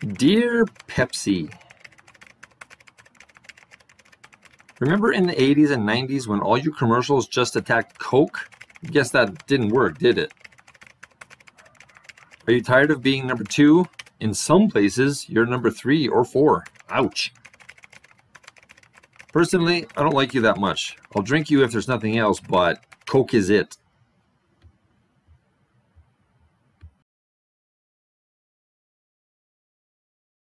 Dear Pepsi, remember in the 80s and 90s when all your commercials just attacked Coke? Guess that didn't work, did it? Are you tired of being number two? In some places, you're number three or four. Ouch. Personally, I don't like you that much. I'll drink you if there's nothing else, but Coke is it.